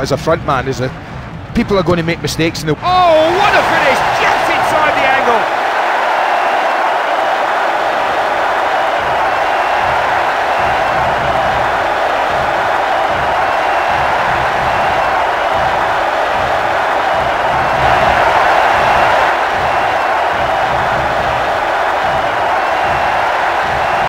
as a front man is that people are going to make mistakes in the. Oh, what a!